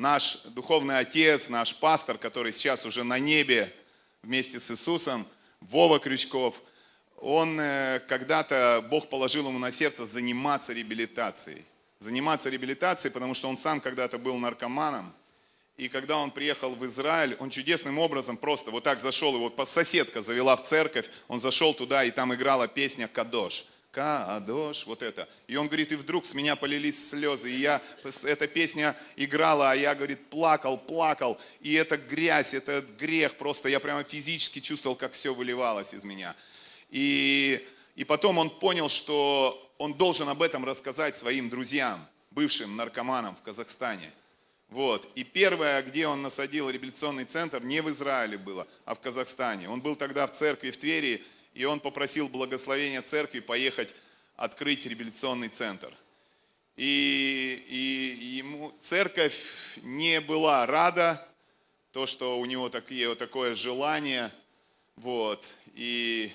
наш духовный отец, наш пастор, который сейчас уже на небе вместе с Иисусом, Вова Крючков, он э, когда-то, Бог положил ему на сердце заниматься реабилитацией. Заниматься реабилитацией, потому что он сам когда-то был наркоманом. И когда он приехал в Израиль, он чудесным образом просто вот так зашел, его соседка завела в церковь, он зашел туда, и там играла песня «Кадош». Кадош, вот это. И он говорит, и вдруг с меня полились слезы, и я, эта песня играла, а я, говорит, плакал, плакал, и это грязь, это грех, просто я прямо физически чувствовал, как все выливалось из меня. И, и потом он понял, что он должен об этом рассказать своим друзьям, бывшим наркоманам в Казахстане. Вот. И первое, где он насадил реабилитационный центр, не в Израиле было, а в Казахстане. Он был тогда в церкви в Твери, и он попросил благословения церкви поехать открыть реабилитационный центр. И, и ему церковь не была рада, то, что у него такие, вот такое желание. Вот. И,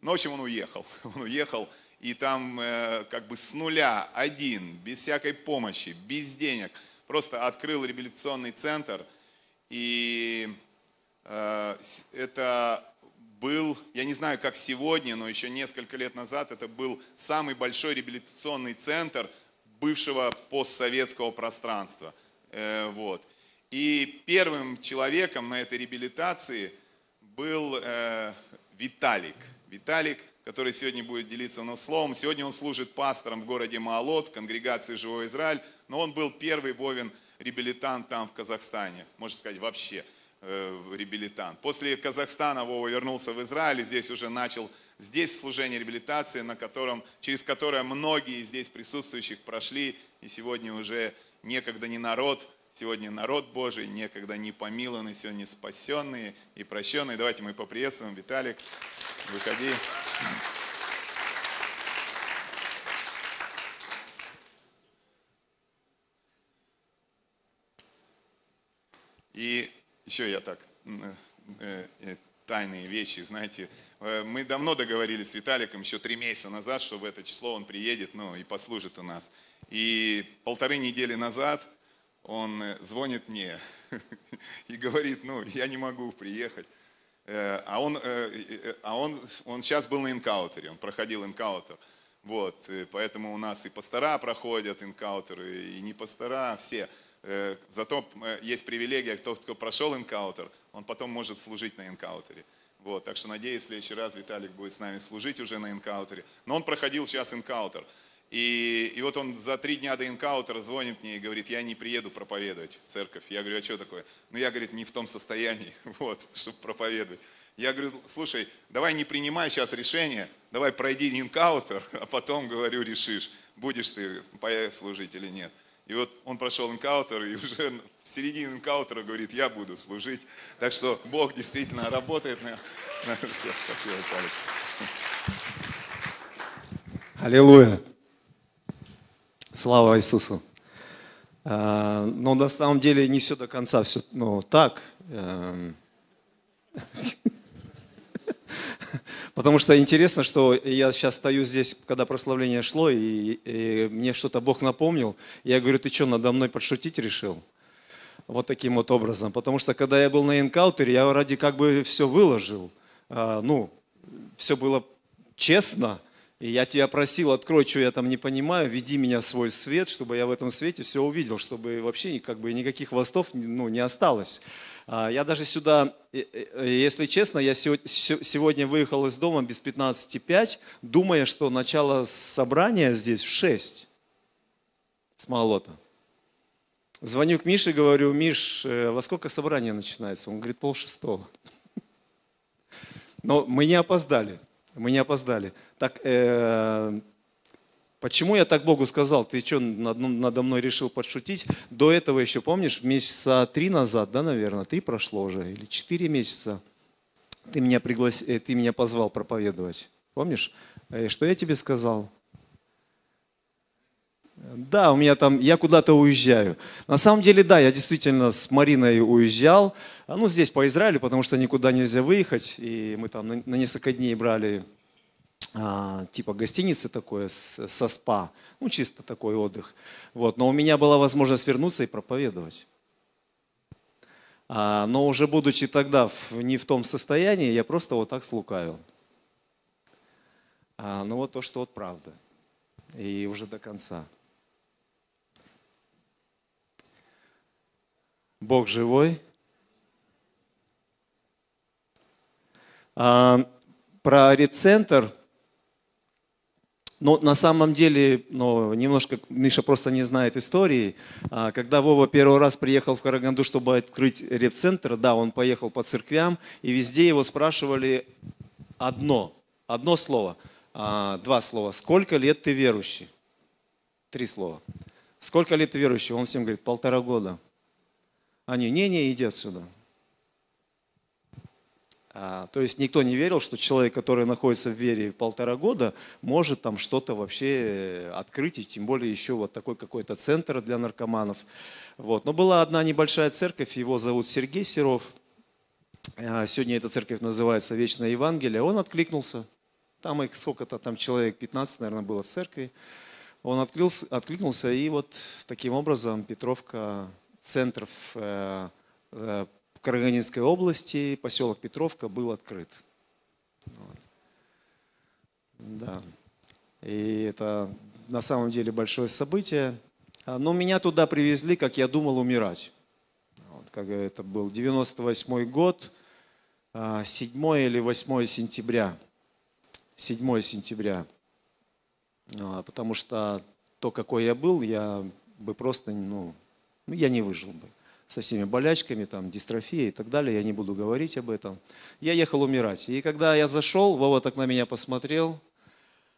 ну, в общем, он уехал. Он уехал, и там э, как бы с нуля, один, без всякой помощи, без денег, просто открыл реабилитационный центр. И э, это был, я не знаю, как сегодня, но еще несколько лет назад это был самый большой реабилитационный центр бывшего постсоветского пространства. Э, вот. И первым человеком на этой реабилитации был э, Виталик. Виталик, который сегодня будет делиться нас словом. Сегодня он служит пастором в городе Маалот, в конгрегации «Живой Израиль», но он был первый Вовин реабилитант там, в Казахстане, можно сказать, вообще. Э, реабилитант. После Казахстана Вова вернулся в Израиль, и здесь уже начал здесь служение реабилитации, на котором, через которое многие здесь присутствующих прошли, и сегодня уже некогда не народ, сегодня народ Божий, некогда не помилованный, сегодня спасенные и прощенные. Давайте мы поприветствуем. Виталик, выходи. Еще я так, э, э, тайные вещи, знаете, э, мы давно договорились с Виталиком, еще три месяца назад, что в это число он приедет, ну, и послужит у нас. И полторы недели назад он звонит мне и говорит, ну, я не могу приехать. А он, а он, он сейчас был на инкаутере, он проходил инкаутер. Вот, поэтому у нас и пастора проходят инкаутеры, и не пастора, все. Э, зато э, есть привилегия, тот, кто прошел энкаутер, он потом может служить на энкаутере. Вот, так что надеюсь, в следующий раз Виталик будет с нами служить уже на энкаутере. Но он проходил сейчас энкаутер. И, и вот он за три дня до энкаутера звонит мне и говорит, я не приеду проповедовать в церковь. Я говорю, а что такое? Ну, я, говорит, не в том состоянии, вот, чтобы проповедовать. Я говорю, слушай, давай не принимай сейчас решение, давай пройди инкаутер, а потом, говорю, решишь, будешь ты служить или нет. И вот он прошел инкаутер, и уже в середине инкаутера говорит, я буду служить. Так что Бог действительно работает на, на всех. Спасибо, Виталий. Аллилуйя. Слава Иисусу. А, но на самом деле не все до конца, все ну, так. Потому что интересно, что я сейчас стою здесь, когда прославление шло, и, и мне что-то Бог напомнил. Я говорю, ты что, надо мной подшутить решил? Вот таким вот образом. Потому что когда я был на энкаутере, я ради как бы все выложил. А, ну, все было честно. И я тебя просил, открой, что я там не понимаю, веди меня в свой свет, чтобы я в этом свете все увидел, чтобы вообще как бы никаких хвостов ну, не осталось. А, я даже сюда, если честно, я сегодня выехал из дома без 15.5, думая, что начало собрания здесь в 6 с молота. Звоню к Мише, говорю, Миш, э, во сколько собрание начинается? Он говорит, пол шестого. Но мы не опоздали, мы не опоздали. Так, э, Почему я так Богу сказал? Ты что, надо мной решил подшутить? До этого еще, помнишь, месяца три назад, да, наверное, три прошло уже, или четыре месяца, ты меня, приглас... Э, ты меня позвал проповедовать. Помнишь? Э, что я тебе сказал? Да, у меня там, я куда-то уезжаю. На самом деле, да, я действительно с Мариной уезжал. А, ну, здесь по Израилю, потому что никуда нельзя выехать. И мы там на несколько дней брали а, типа гостиницы такое с, со спа, ну чисто такой отдых. Вот. Но у меня была возможность вернуться и проповедовать. А, но уже будучи тогда в, не в том состоянии, я просто вот так слукавил. А, ну вот то, что вот правда. И уже до конца. Бог живой. А, про рецентр но на самом деле, ну, немножко Миша просто не знает истории. А, когда Вова первый раз приехал в Караганду, чтобы открыть реп-центр, да, он поехал по церквям, и везде его спрашивали одно, одно слово, а, два слова. Сколько лет ты верующий? Три слова. Сколько лет ты верующий? Он всем говорит, полтора года. Они, не-не, иди отсюда. А, то есть никто не верил, что человек, который находится в вере полтора года, может там что-то вообще э, открыть, и тем более еще вот такой какой-то центр для наркоманов. Вот. Но была одна небольшая церковь, его зовут Сергей Серов. А, сегодня эта церковь называется Вечное Евангелие. Он откликнулся. Там их сколько-то, там человек 15, наверное, было в церкви. Он откликнулся, откликнулся и вот таким образом Петровка, центр э, э, Карагандинской области, поселок Петровка был открыт. Вот. Да. И это на самом деле большое событие. Но меня туда привезли, как я думал, умирать. Вот, как это был 98 год, 7 а, или 8 сентября. 7 сентября. А, потому что то, какой я был, я бы просто, ну, ну я не выжил бы со всеми болячками, там, дистрофией и так далее, я не буду говорить об этом. Я ехал умирать. И когда я зашел, Вова так на меня посмотрел,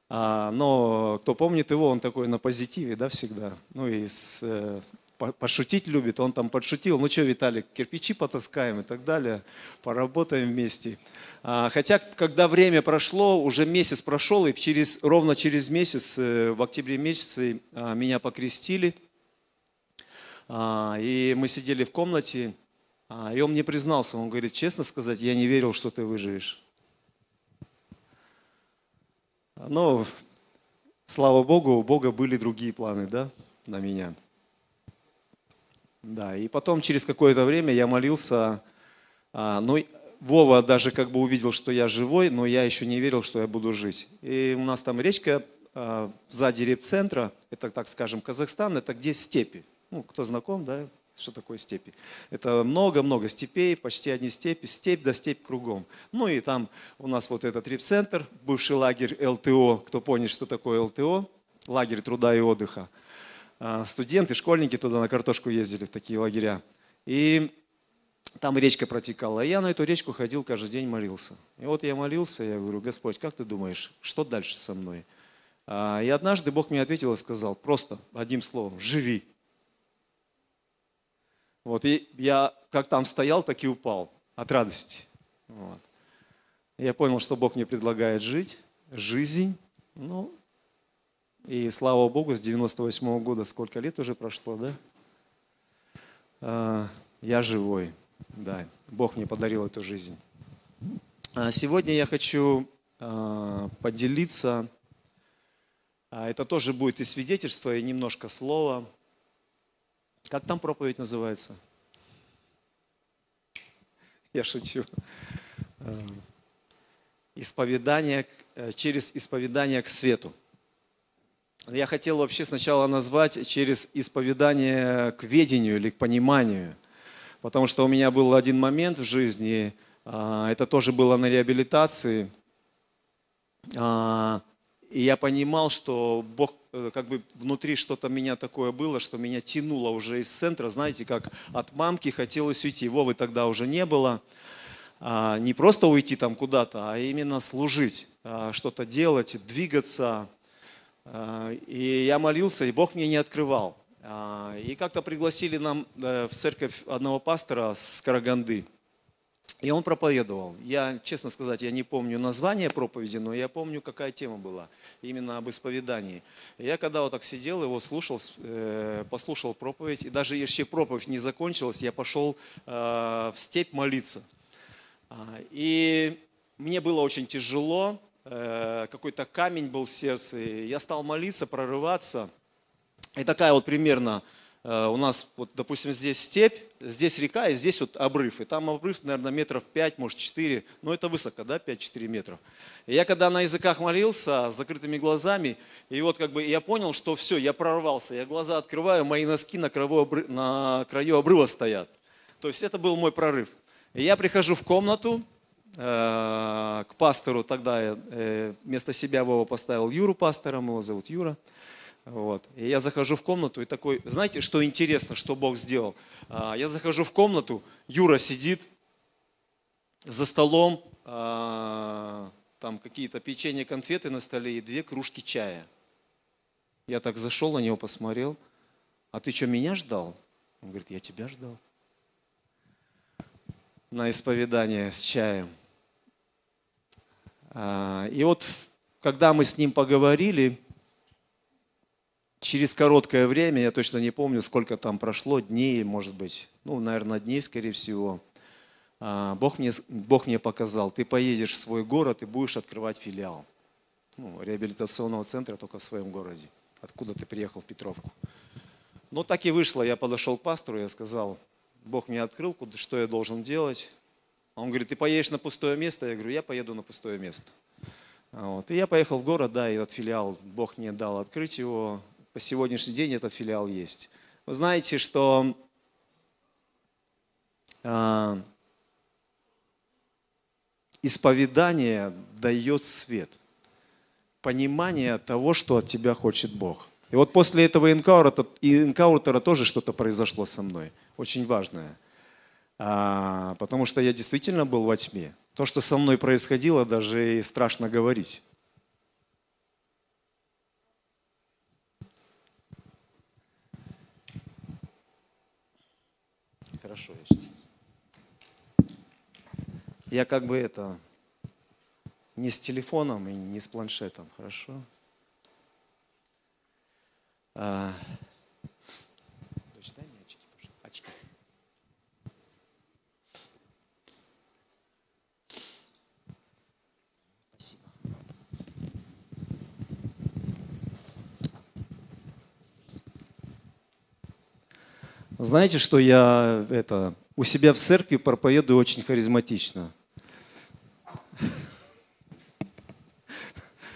а, но кто помнит его, он такой на позитиве, да, всегда. Ну и с, э, пошутить любит, он там подшутил, ну что, Виталик, кирпичи потаскаем и так далее, поработаем вместе. А, хотя, когда время прошло, уже месяц прошел, и через, ровно через месяц, э, в октябре месяце, а, меня покрестили – и мы сидели в комнате, а, и он мне признался, он говорит, честно сказать, я не верил, что ты выживешь. Но, слава Богу, у Бога были другие планы, да, на меня. Да, и потом через какое-то время я молился, а, ну, Вова даже как бы увидел, что я живой, но я еще не верил, что я буду жить. И у нас там речка сзади репцентра, это, так скажем, Казахстан, это где степи. Ну, кто знаком, да, что такое степи? Это много-много степей, почти одни степи, степь да степь кругом. Ну и там у нас вот этот репцентр, бывший лагерь ЛТО, кто помнит, что такое ЛТО, лагерь труда и отдыха. А, студенты, школьники туда на картошку ездили, в такие лагеря. И там речка протекала. И я на эту речку ходил каждый день, молился. И вот я молился, я говорю, Господь, как ты думаешь, что дальше со мной? А, и однажды Бог мне ответил и сказал, просто одним словом, живи. Вот, и я как там стоял, так и упал от радости. Вот. Я понял, что Бог мне предлагает жить, жизнь. Ну, и слава Богу, с 98 -го года сколько лет уже прошло, да? А, я живой, да. Бог мне подарил эту жизнь. А сегодня я хочу а, поделиться, а, это тоже будет и свидетельство, и немножко слова – как там проповедь называется? Я шучу. Эм, исповедание, э, через исповедание к свету. Я хотел вообще сначала назвать через исповедание к ведению или к пониманию, потому что у меня был один момент в жизни, а, это тоже было на реабилитации, а, и я понимал, что Бог, э, как бы внутри что-то меня такое было, что меня тянуло уже из центра, знаете, как от мамки хотелось уйти. Вовы тогда уже не было. А, не просто уйти там куда-то, а именно служить, а, что-то делать, двигаться. А, и я молился, и Бог мне не открывал. И как-то пригласили нам э, в церковь одного пастора с Караганды – и он проповедовал. Я, честно сказать, я не помню название проповеди, но я помню, какая тема была. Именно об исповедании. Я когда вот так сидел, его слушал, э, послушал проповедь, и даже если проповедь не закончилась, я пошел э, в степь молиться. А, и мне было очень тяжело, э, какой-то камень был в сердце. Я стал молиться, прорываться. И такая вот примерно у нас, вот, допустим, здесь степь, здесь река, и здесь вот обрыв. И там обрыв, наверное, метров 5, может 4, но это высоко, да, 5-4 метров. И я когда на языках молился, с закрытыми глазами, и вот как бы я понял, что все, я прорвался. Я глаза открываю, мои носки на, краю обрыва, на краю обрыва стоят. То есть это был мой прорыв. И я прихожу в комнату, э, к пастору, тогда я э, вместо себя Вова поставил Юру пастором, его зовут Юра. Вот. И я захожу в комнату и такой, знаете, что интересно, что Бог сделал? А, я захожу в комнату, Юра сидит за столом, а, там какие-то печенье, конфеты на столе и две кружки чая. Я так зашел на него, посмотрел. А ты что, меня ждал? Он говорит, я тебя ждал. На исповедание с чаем. А, и вот, когда мы с ним поговорили, через короткое время, я точно не помню, сколько там прошло, дней, может быть, ну, наверное, дней, скорее всего, а, Бог мне, Бог мне показал, ты поедешь в свой город и будешь открывать филиал ну, реабилитационного центра только в своем городе, откуда ты приехал в Петровку. Ну, так и вышло, я подошел к пастору, я сказал, Бог мне открыл, что я должен делать. Он говорит, ты поедешь на пустое место? Я говорю, я поеду на пустое место. Вот. И я поехал в город, да, и этот филиал, Бог мне дал открыть его, по сегодняшний день этот филиал есть. Вы знаете, что э, исповедание дает свет, понимание того, что от тебя хочет Бог. И вот после этого инкаутера тоже что-то произошло со мной, очень важное. А, потому что я действительно был во тьме. То, что со мной происходило, даже и страшно говорить. Хорошо, я сейчас. Я как бы это не с телефоном и не с планшетом, хорошо? А, Знаете, что я это, у себя в церкви проповедую очень харизматично.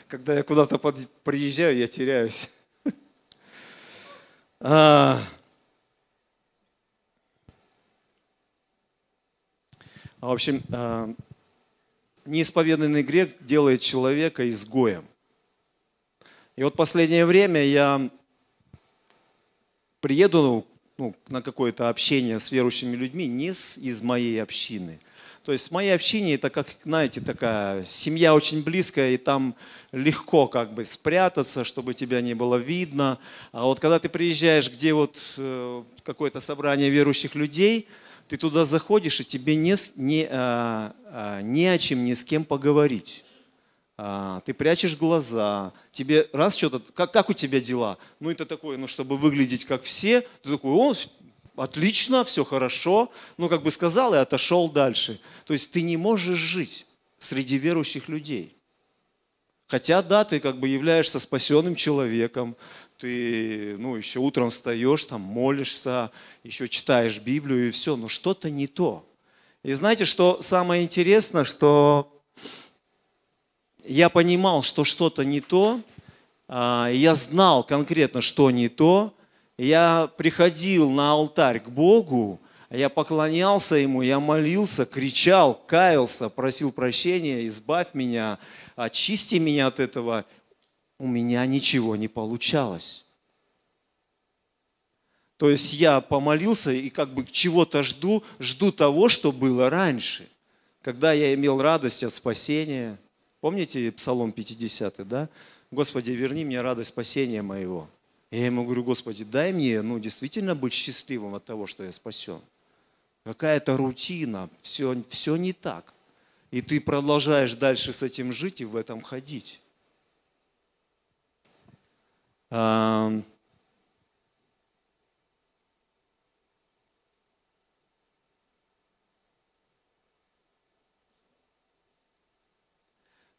Когда я куда-то под, приезжаю, я теряюсь. А, в общем, а, неисповеданный грех делает человека изгоем. И вот последнее время я приеду ну, на какое-то общение с верующими людьми не с, из моей общины. То есть в моей общине это, как, знаете, такая семья очень близкая, и там легко как бы спрятаться, чтобы тебя не было видно. А вот когда ты приезжаешь, где вот э, какое-то собрание верующих людей, ты туда заходишь, и тебе не, не, а, а, не о чем ни с кем поговорить. А, ты прячешь глаза, тебе раз что-то, как, как у тебя дела? Ну это такое, ну чтобы выглядеть как все, ты такой, о, отлично, все хорошо, ну как бы сказал и отошел дальше. То есть ты не можешь жить среди верующих людей. Хотя, да, ты как бы являешься спасенным человеком, ты, ну, еще утром встаешь, там, молишься, еще читаешь Библию и все, но что-то не то. И знаете, что самое интересное, что я понимал, что что-то не то, а, я знал конкретно, что не то, я приходил на алтарь к Богу, я поклонялся Ему, я молился, кричал, каялся, просил прощения, избавь меня, очисти меня от этого. У меня ничего не получалось. То есть я помолился и как бы чего-то жду, жду того, что было раньше, когда я имел радость от спасения – Помните Псалом 50, да? Господи, верни мне радость спасения моего. Я ему говорю, Господи, дай мне ну, действительно быть счастливым от того, что я спасен. Какая-то рутина, все, все не так. И ты продолжаешь дальше с этим жить и в этом ходить.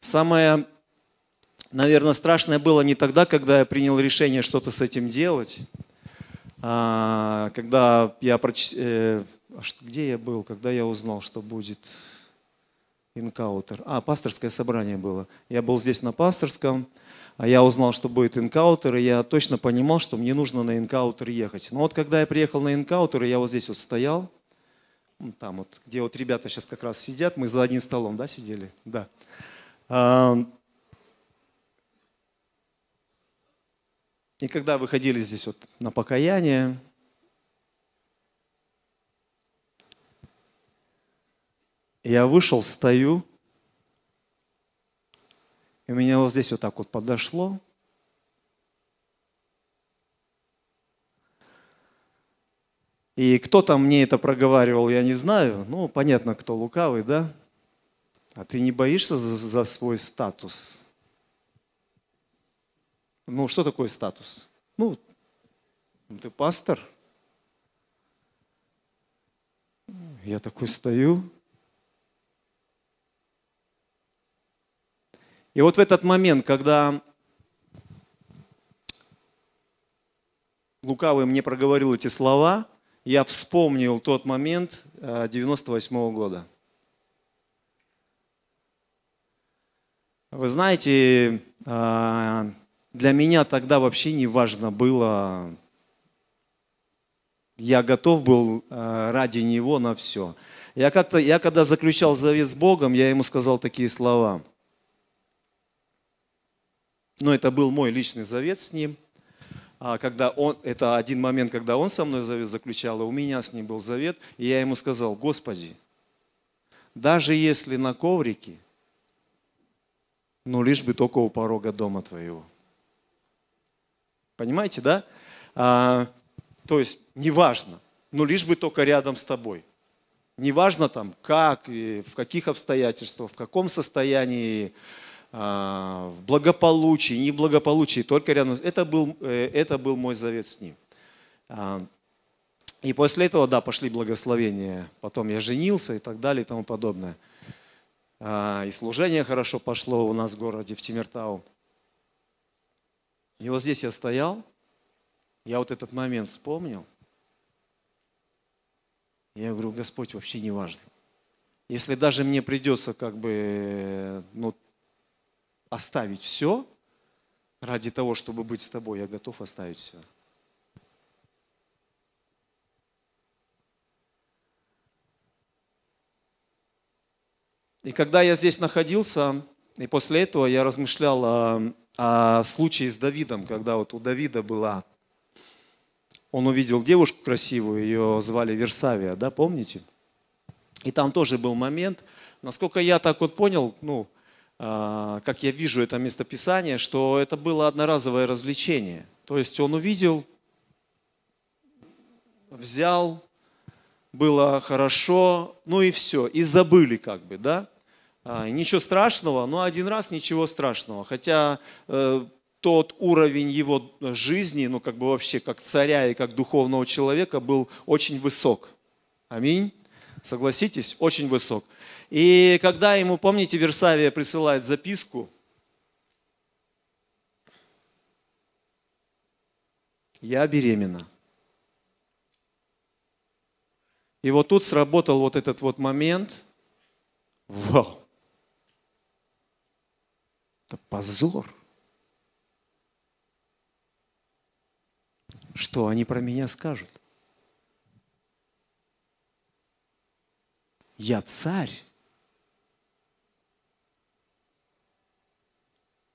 Самое наверное, страшное было не тогда, когда я принял решение что-то с этим делать, а, когда я проч... э, где я был, когда я узнал, что будет encounter. А, пасторское собрание было. Я был здесь на пасторском, а я узнал, что будет encounter, и я точно понимал, что мне нужно на encounter ехать. Но вот когда я приехал на encounter, я вот здесь вот стоял, там вот, где вот ребята сейчас как раз сидят, мы за одним столом, да, сидели? Да. И когда выходили здесь вот на покаяние, Я вышел, стою, и меня вот здесь вот так вот подошло. И кто там мне это проговаривал, я не знаю. Ну, понятно, кто лукавый, да? А ты не боишься за, за свой статус? Ну, что такое статус? Ну, ты пастор. Я такой стою, И вот в этот момент, когда Лукавый мне проговорил эти слова, я вспомнил тот момент 98 э, -го года. Вы знаете, э, для меня тогда вообще не важно было, я готов был э, ради Него на все. Я, как-то, я когда заключал завет с Богом, я ему сказал такие слова – но это был мой личный завет с ним. А когда он, это один момент, когда он со мной завет заключал, и у меня с ним был завет, и я ему сказал, Господи, даже если на коврике, ну лишь бы только у порога дома твоего. Понимаете, да? А, то есть, неважно, но лишь бы только рядом с тобой. Неважно там, как, и в каких обстоятельствах, в каком состоянии а, в благополучии, не благополучии, только рядом. Это был, э, это был мой завет с ним. А, и после этого, да, пошли благословения. Потом я женился и так далее и тому подобное. А, и служение хорошо пошло у нас в городе, в Тимиртау. И вот здесь я стоял, я вот этот момент вспомнил. Я говорю, Господь, вообще не важно. Если даже мне придется как бы ну, оставить все ради того, чтобы быть с тобой, я готов оставить все. И когда я здесь находился, и после этого я размышлял о, о случае с Давидом, когда вот у Давида была, он увидел девушку красивую, ее звали Версавия, да, помните? И там тоже был момент, насколько я так вот понял, ну, а, как я вижу это местописание, что это было одноразовое развлечение. То есть он увидел, взял, было хорошо, ну и все, и забыли как бы, да. А, ничего страшного, но один раз ничего страшного. Хотя э, тот уровень его жизни, ну как бы вообще как царя и как духовного человека был очень высок. Аминь. Согласитесь, очень высок. И когда ему, помните, Версавия присылает записку, я беременна. И вот тут сработал вот этот вот момент. Вау! Это позор. Что они про меня скажут? Я царь.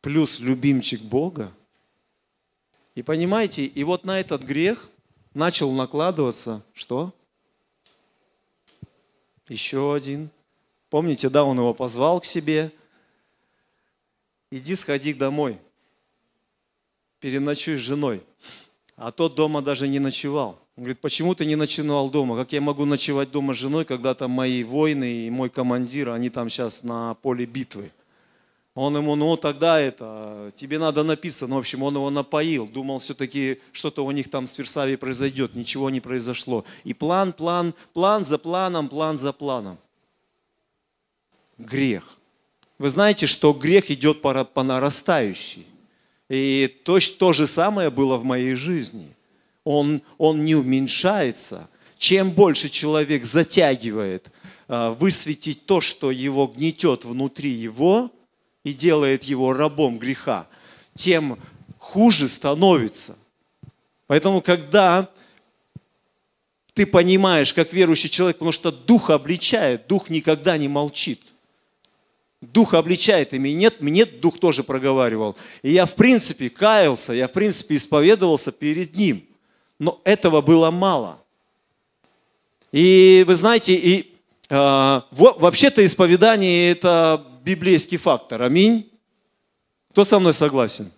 плюс любимчик Бога. И понимаете, и вот на этот грех начал накладываться что? Еще один. Помните, да, он его позвал к себе. Иди сходи домой, переночуй с женой. А тот дома даже не ночевал. Он говорит, почему ты не ночевал дома? Как я могу ночевать дома с женой, когда там мои воины и мой командир, они там сейчас на поле битвы? Он ему, ну тогда это, тебе надо написано. В общем, он его напоил. Думал, все-таки что-то у них там с Версавией произойдет. Ничего не произошло. И план, план, план за планом, план за планом. Грех. Вы знаете, что грех идет по, по нарастающей. И то, то же самое было в моей жизни. Он, он не уменьшается. Чем больше человек затягивает а, высветить то, что его гнетет внутри его и делает его рабом греха, тем хуже становится. Поэтому, когда ты понимаешь, как верующий человек, потому что Дух обличает, Дух никогда не молчит. Дух обличает, и нет, мне Дух тоже проговаривал. И я, в принципе, каялся, я, в принципе, исповедовался перед Ним. Но этого было мало. И вы знаете, и э, вообще-то исповедание – это библейский фактор. Аминь. Кто со мной согласен?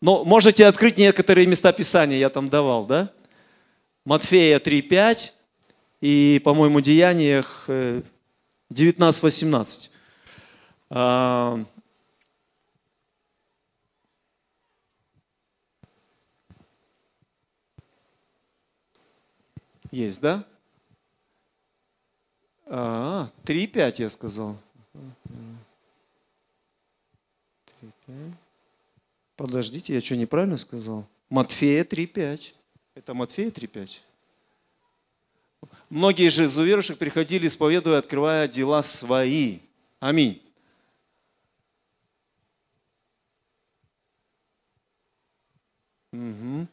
Но можете открыть некоторые места Писания, я там давал, да? Матфея 3.5 и, по-моему, Деяниях 19.18. Есть, да? А, 3.5 я сказал. 3.5. Подождите, я что, неправильно сказал? Матфея 3.5. Это Матфея 3.5. Многие же из уверовавших приходили, исповедуя, открывая дела свои. Аминь. Угу.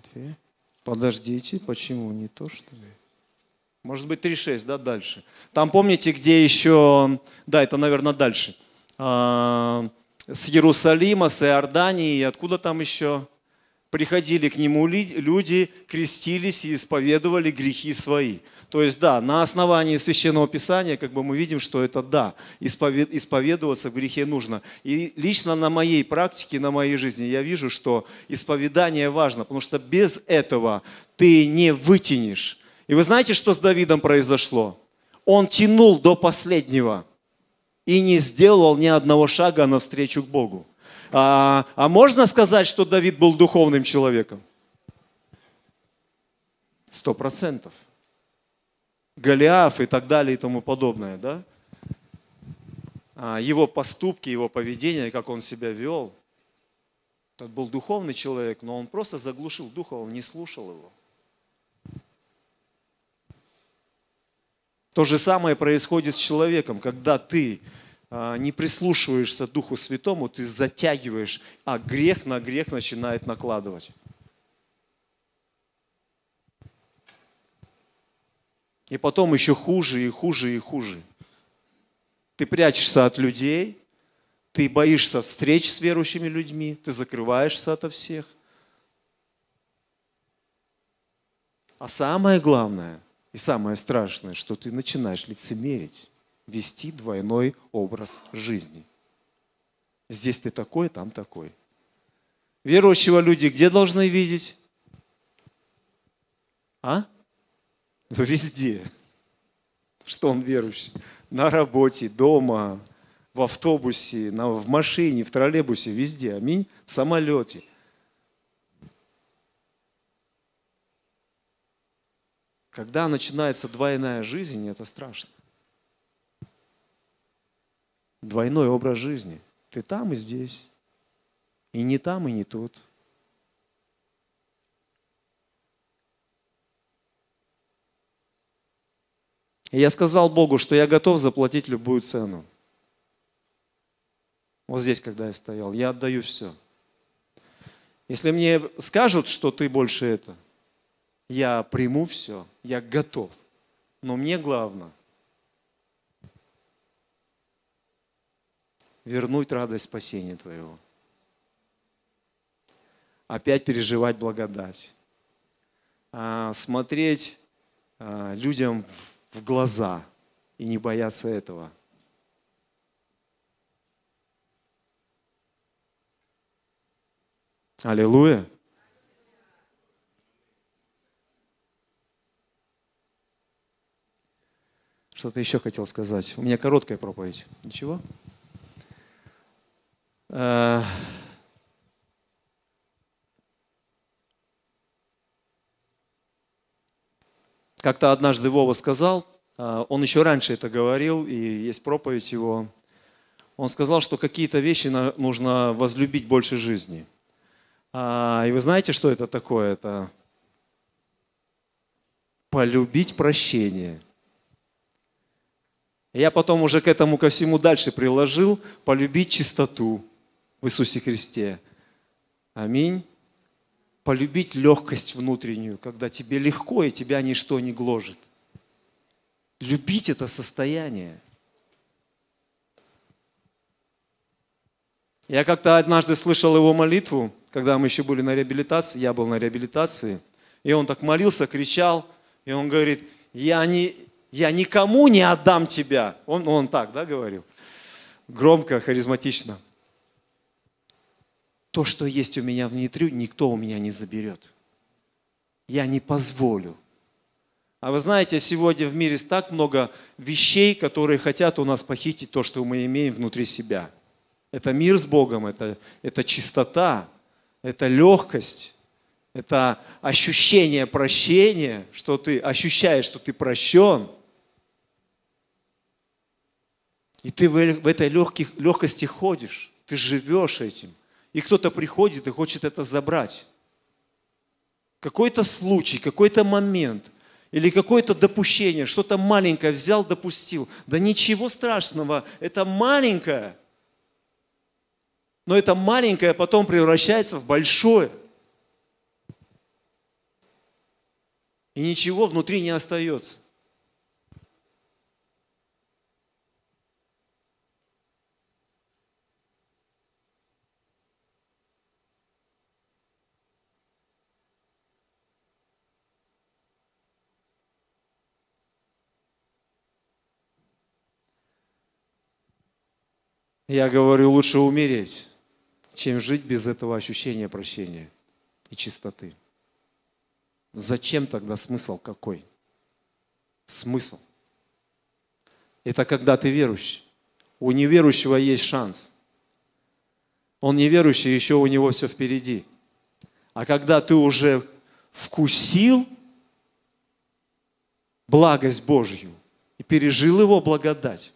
Матфея. Подождите, почему не то, что ли? Может быть, 3.6, да, дальше. Там помните, где еще, да, это, наверное, дальше. А, с Иерусалима, с Иордании, откуда там еще? Приходили к нему люди, крестились и исповедовали грехи свои. То есть, да, на основании Священного Писания, как бы мы видим, что это да, исповедоваться в грехе нужно. И лично на моей практике, на моей жизни я вижу, что исповедание важно, потому что без этого ты не вытянешь. И вы знаете, что с Давидом произошло? Он тянул до последнего и не сделал ни одного шага навстречу к Богу. А, а можно сказать, что Давид был духовным человеком? Сто процентов. Голиаф и так далее и тому подобное, да? А его поступки, его поведение, как он себя вел. Тот был духовный человек, но он просто заглушил духа, он не слушал его. То же самое происходит с человеком, когда ты не прислушиваешься Духу Святому, ты затягиваешь, а грех на грех начинает накладывать. И потом еще хуже и хуже и хуже. Ты прячешься от людей, ты боишься встреч с верующими людьми, ты закрываешься ото всех. А самое главное и самое страшное, что ты начинаешь лицемерить, вести двойной образ жизни. Здесь ты такой, там такой. Верующего люди где должны видеть? А? Ну, везде. Что он верующий? На работе, дома, в автобусе, на, в машине, в троллейбусе, везде. Аминь. В самолете. Когда начинается двойная жизнь, это страшно. Двойной образ жизни. Ты там и здесь. И не там, и не тут. И я сказал Богу, что я готов заплатить любую цену. Вот здесь, когда я стоял, я отдаю все. Если мне скажут, что ты больше это, я приму все, я готов. Но мне главное вернуть радость спасения твоего. Опять переживать благодать. А, смотреть а, людям в в глаза и не бояться этого. Аллилуйя. Что-то еще хотел сказать. У меня короткая проповедь. Ничего? Э, Как-то однажды Вова сказал, а, он еще раньше это говорил, и есть проповедь его. Он сказал, что какие-то вещи нужно возлюбить больше жизни. А, и вы знаете, что это такое? Это полюбить прощение. Я потом уже к этому ко всему дальше приложил, полюбить чистоту в Иисусе Христе. Аминь. Полюбить легкость внутреннюю, когда тебе легко и тебя ничто не гложет. Любить это состояние. Я как-то однажды слышал его молитву, когда мы еще были на реабилитации, я был на реабилитации, и он так молился, кричал, и он говорит, я, не, я никому не отдам тебя. Он, он так, да, говорил? Громко, харизматично. То, что есть у меня внутри, никто у меня не заберет. Я не позволю. А вы знаете, сегодня в мире так много вещей, которые хотят у нас похитить то, что мы имеем внутри себя. Это мир с Богом, это, это чистота, это легкость, это ощущение прощения, что ты ощущаешь, что ты прощен. И ты в этой легких, легкости ходишь, ты живешь этим. И кто-то приходит и хочет это забрать. Какой-то случай, какой-то момент – или какое-то допущение, что-то маленькое взял, допустил. Да ничего страшного, это маленькое. Но это маленькое потом превращается в большое. И ничего внутри не остается. Я говорю, лучше умереть, чем жить без этого ощущения прощения и чистоты. Зачем тогда смысл какой? Смысл. Это когда ты верующий. У неверующего есть шанс. Он неверующий, еще у него все впереди. А когда ты уже вкусил благость Божью и пережил его благодать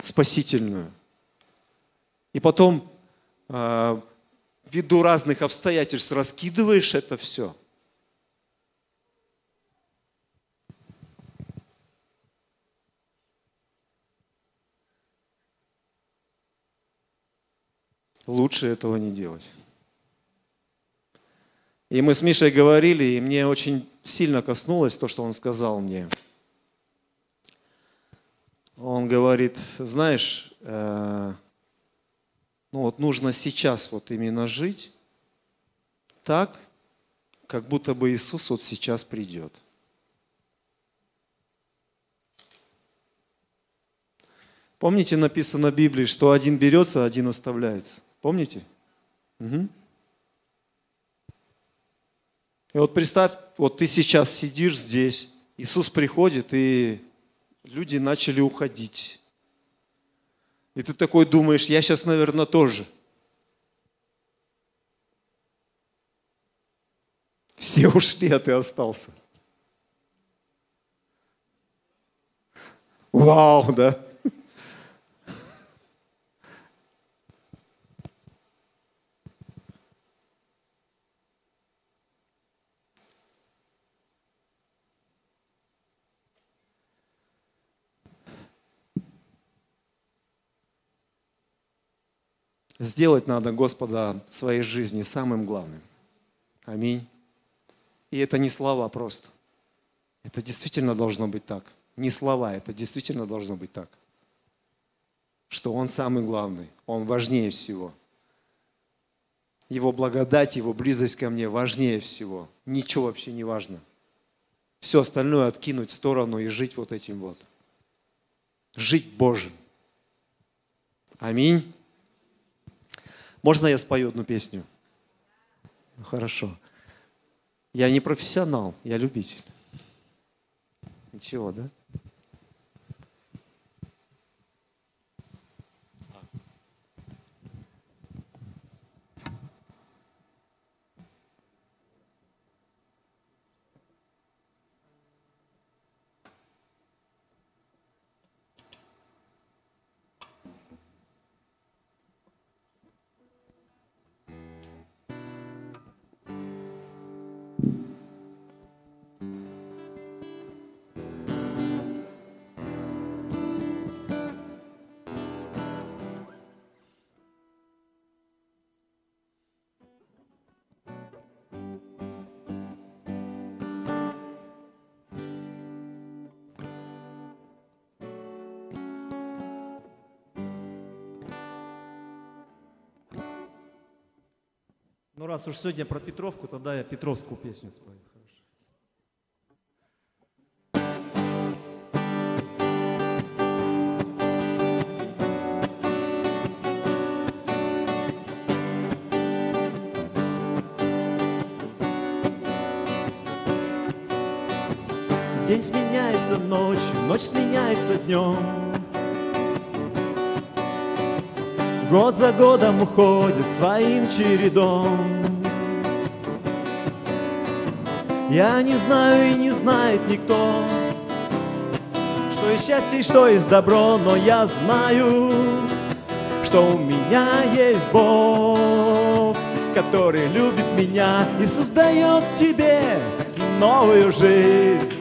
спасительную, и потом, э, ввиду разных обстоятельств, раскидываешь это все. Лучше этого не делать. И мы с Мишей говорили, и мне очень сильно коснулось то, что он сказал мне. Он говорит, знаешь, э, ну вот нужно сейчас вот именно жить так, как будто бы Иисус вот сейчас придет. Помните, написано в Библии, что один берется, один оставляется. Помните? Угу. И вот представь, вот ты сейчас сидишь здесь, Иисус приходит, и люди начали уходить. И ты такой думаешь, я сейчас, наверное, тоже. Все ушли, а ты остался. Вау, да? Сделать надо Господа своей жизни самым главным. Аминь. И это не слова просто. Это действительно должно быть так. Не слова, это действительно должно быть так. Что Он самый главный, Он важнее всего. Его благодать, Его близость ко мне важнее всего. Ничего вообще не важно. Все остальное откинуть в сторону и жить вот этим вот. Жить Божьим. Аминь. Можно я спою одну песню? Ну, хорошо. Я не профессионал, я любитель. Ничего, да? Ну, раз уж сегодня про Петровку, тогда я Петровскую песню спою. День сменяется ночью, ночь сменяется днем. Год за годом уходит своим чередом. Я не знаю и не знает никто, что есть счастье и что есть добро, но я знаю, что у меня есть Бог, который любит меня и создает тебе новую жизнь.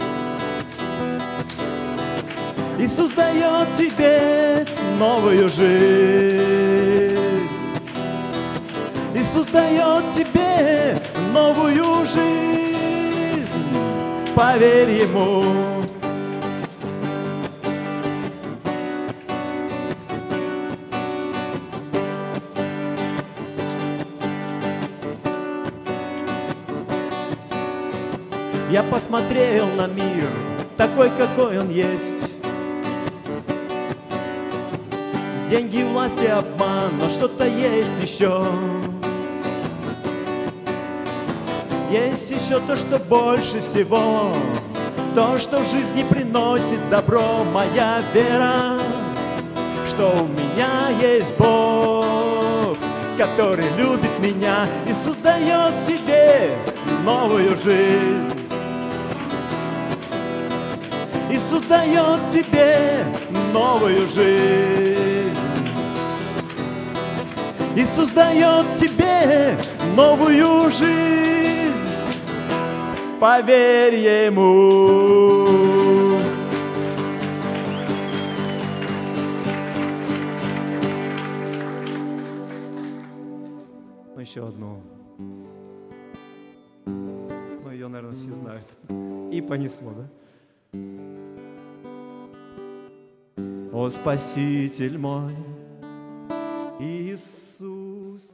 И создает тебе новую жизнь. И создает тебе новую жизнь. Поверь ему. Я посмотрел на мир такой, какой он есть. Деньги, власти, обман, но что-то есть еще. Есть еще то, что больше всего, то, что в жизни приносит добро, моя вера, что у меня есть Бог, который любит меня и создает тебе новую жизнь. И создает тебе новую жизнь. И создает тебе новую жизнь. Поверь ему. Ну, еще одну. Ну, ее, наверное, все знают. И понесло, да? О Спаситель мой, Иисус,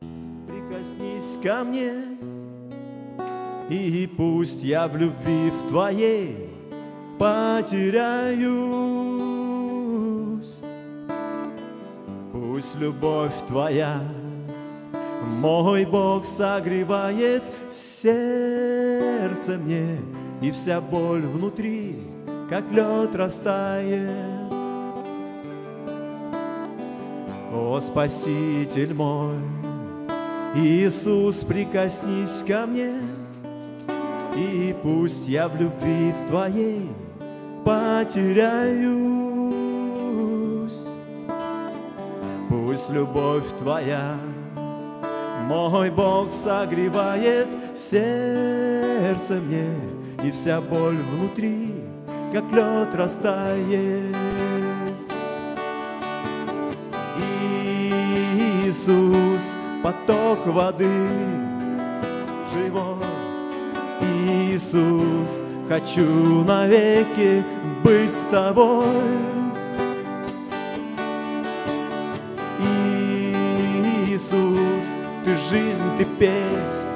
прикоснись ко мне, и пусть я в любви в Твоей потеряюсь. Пусть любовь Твоя, мой Бог, согревает сердце мне, и вся боль внутри как лед растает. О, Спаситель мой, Иисус, прикоснись ко мне, И пусть я в любви в Твоей потеряюсь. Пусть любовь Твоя, мой Бог, согревает сердце мне, И вся боль внутри как лед растает. Иисус, поток воды Иисус, хочу навеки быть с тобой. Иисус, ты жизнь, ты песнь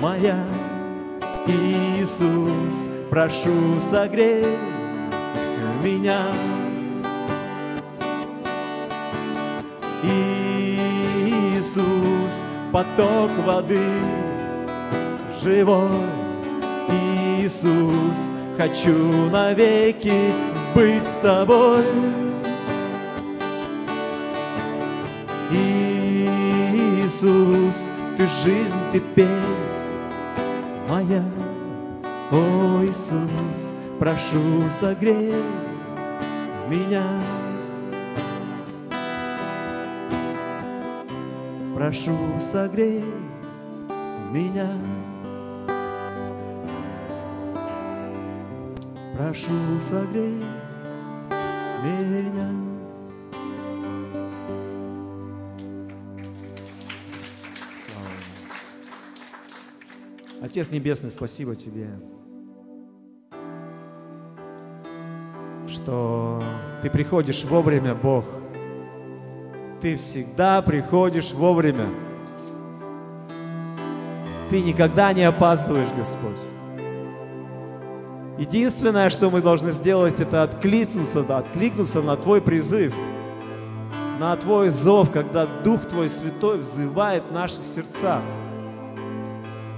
моя. Иисус, прошу, согрей меня. Иисус, поток воды живой. Иисус, хочу навеки быть с тобой. Иисус, ты жизнь, ты песнь моя. О, Иисус, прошу, согрей меня. Прошу, согрей меня. Прошу, согрей меня. Слава. Отец Небесный, спасибо Тебе, что Ты приходишь вовремя, Бог. Ты всегда приходишь вовремя. Ты никогда не опаздываешь, Господь. Единственное, что мы должны сделать, это откликнуться, да, откликнуться на Твой призыв, на Твой зов, когда Дух Твой Святой взывает в наших сердцах.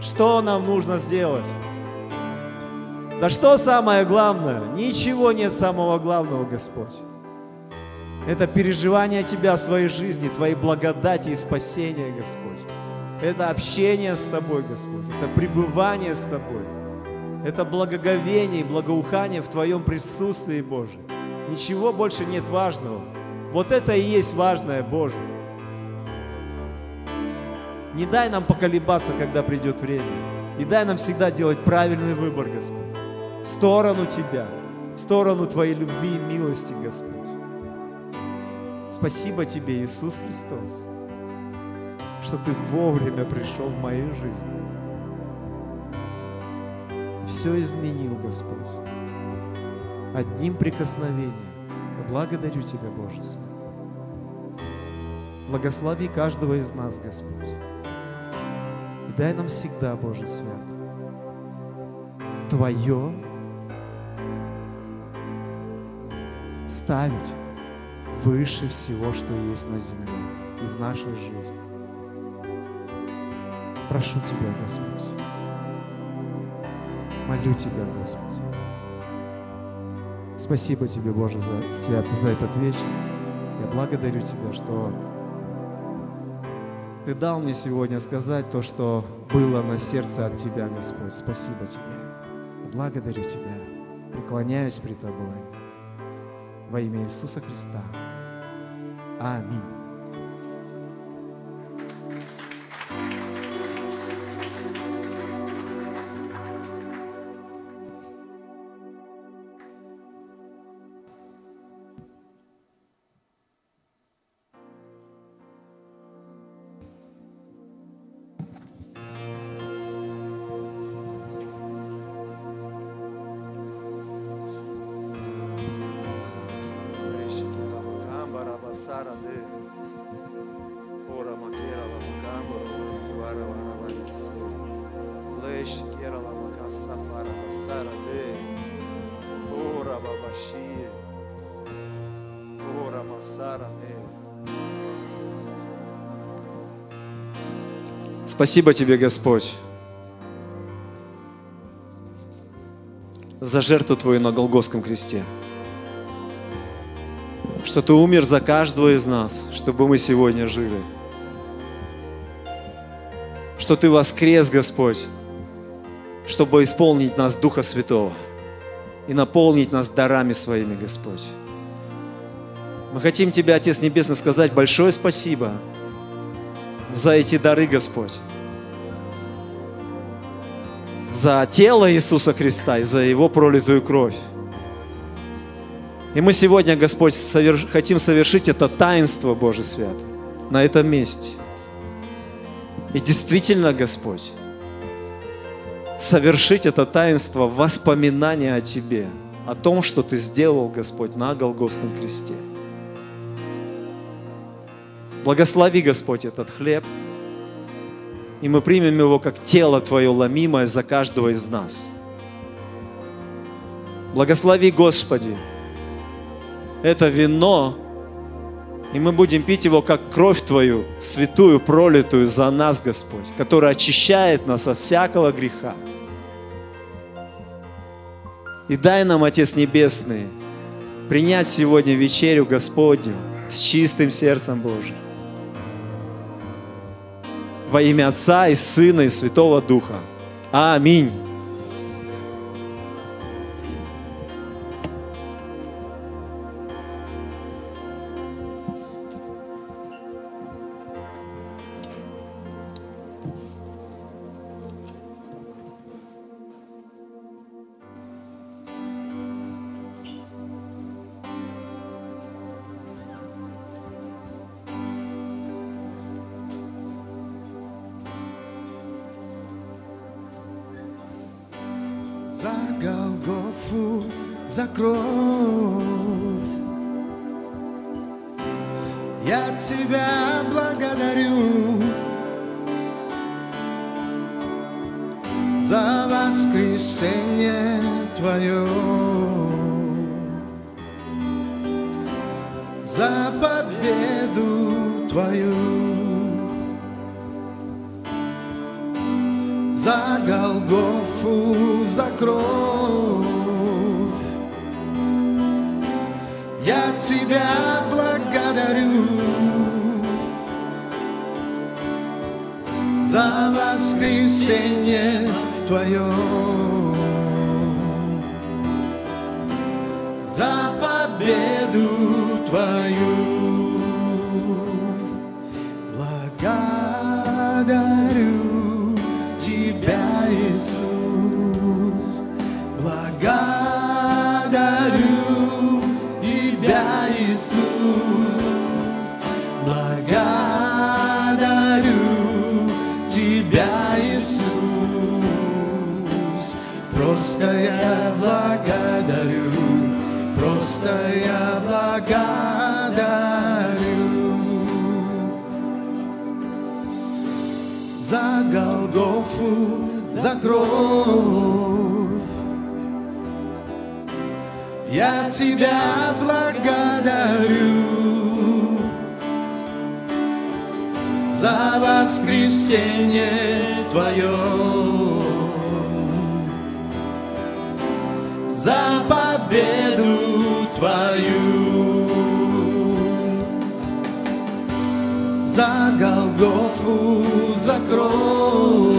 Что нам нужно сделать? Да что самое главное? Ничего нет самого главного, Господь. Это переживание Тебя в своей жизни, Твоей благодати и спасения, Господь. Это общение с Тобой, Господь. Это пребывание с Тобой. Это благоговение и благоухание в Твоем присутствии, Боже. Ничего больше нет важного. Вот это и есть важное, Боже. Не дай нам поколебаться, когда придет время. И дай нам всегда делать правильный выбор, Господь. В сторону Тебя, в сторону Твоей любви и милости, Господь. Спасибо Тебе, Иисус Христос, что Ты вовремя пришел в мою жизнь. Все изменил, Господь. Одним прикосновением. Благодарю Тебя, Боже Святой. Благослови каждого из нас, Господь. И дай нам всегда, Боже Свят, Твое ставить выше всего, что есть на земле и в нашей жизни. Прошу Тебя, Господь. Молю Тебя, Господь. Спасибо Тебе, Боже, за, свят, за этот вечер. Я благодарю Тебя, что Ты дал мне сегодня сказать то, что было на сердце от Тебя, Господь. Спасибо Тебе. Благодарю Тебя. Преклоняюсь пред Тобой. Во имя Иисуса Христа. Аминь. Спасибо Тебе, Господь, за жертву Твою на Голгофском кресте. Что Ты умер за каждого из нас, чтобы мы сегодня жили. Что Ты воскрес, Господь, чтобы исполнить нас Духа Святого и наполнить нас дарами Своими, Господь. Мы хотим Тебе, Отец Небесный, сказать большое спасибо – за эти дары, Господь. За тело Иисуса Христа и за Его пролитую кровь. И мы сегодня, Господь, соверш... хотим совершить это таинство, Божий свят, на этом месте. И действительно, Господь, совершить это таинство воспоминания о Тебе, о том, что Ты сделал, Господь, на Голгофском кресте. Благослови, Господь, этот хлеб, и мы примем его как тело Твое ломимое за каждого из нас. Благослови, Господи, это вино, и мы будем пить его как кровь Твою, святую, пролитую за нас, Господь, которая очищает нас от всякого греха. И дай нам, Отец Небесный, принять сегодня вечерю Господню с чистым сердцем Божьим во имя Отца и Сына и Святого Духа. Аминь. За Голгофу, за кровь. Я Тебя благодарю за воскресенье Твое, за победу Твою. Просто я благодарю, просто я благодарю. За Голгофу, за кровь. Я тебя благодарю. За воскресенье Твое, за победу Твою, за Голгофу, за кровь.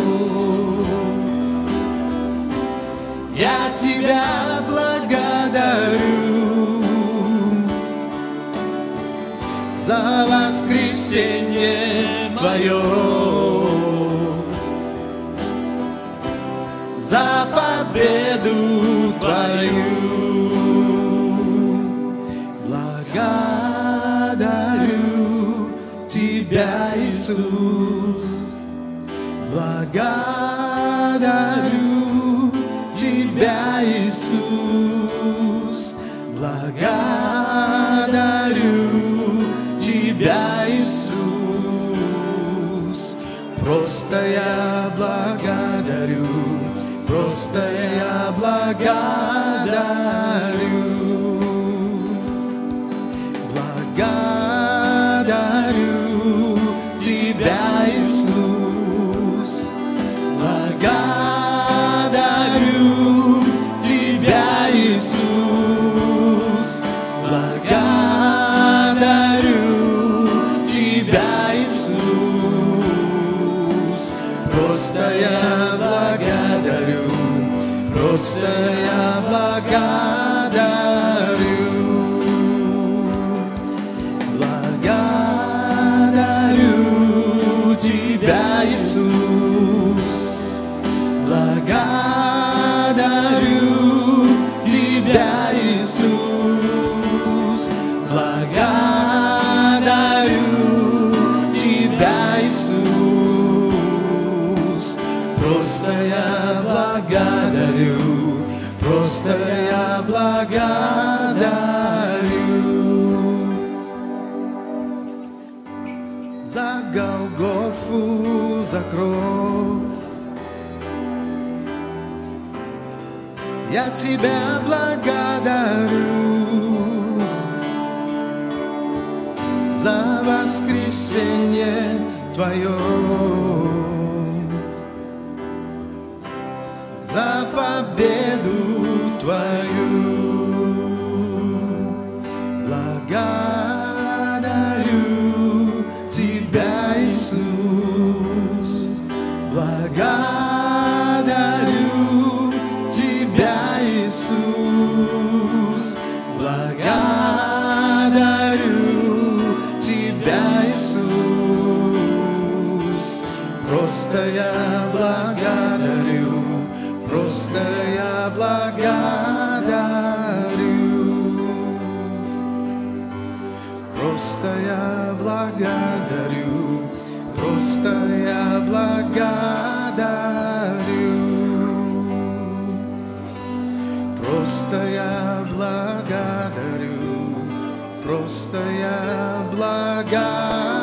Я тебя благодарю. За воскресенье Твое, за победу Благодарю Тебя, Иисус, благодарю Тебя, Иисус, благодарю Тебя, Иисус. Просто я просто я. Благодарю просто я благодарю. Благодарю Тебя, Иисус. Благодарю просто я благодарю. за Голгофу, за кровь. Я тебя благодарю за воскресенье Твое, за победу Твою. Просто я благодарю, просто я благодарю. Просто я благодарю, просто я благодарю.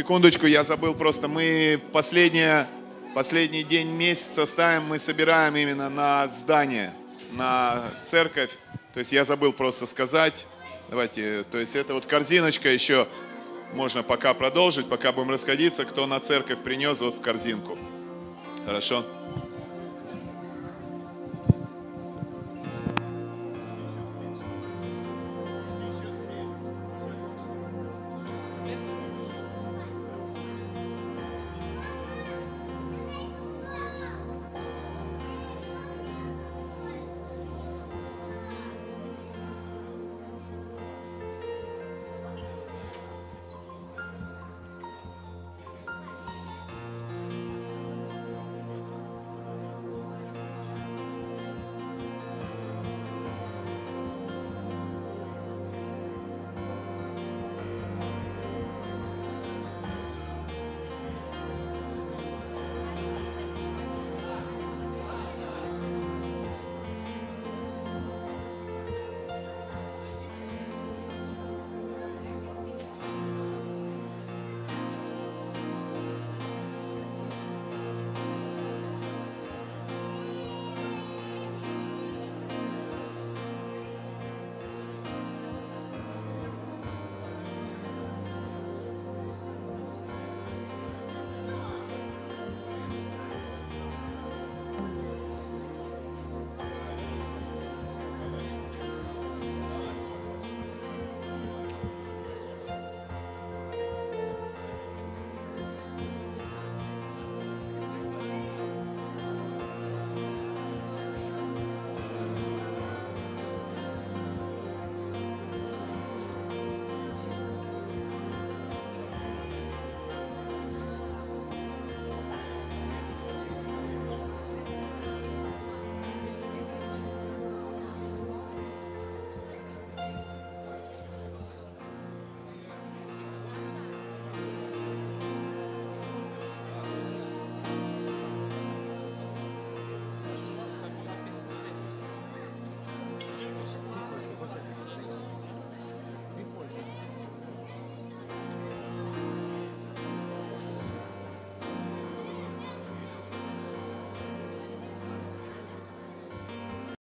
Секундочку, я забыл просто, мы последнее, последний день месяца ставим, мы собираем именно на здание, на церковь. То есть я забыл просто сказать, давайте, то есть это вот корзиночка еще, можно пока продолжить, пока будем расходиться, кто на церковь принес вот в корзинку. Хорошо?